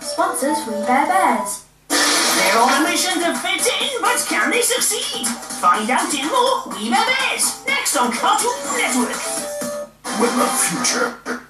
Sponsors We Bare Bears. They're on a mission to fit in, but can they succeed? Find out in more We Bare Bears, next on Cartoon Network. With the future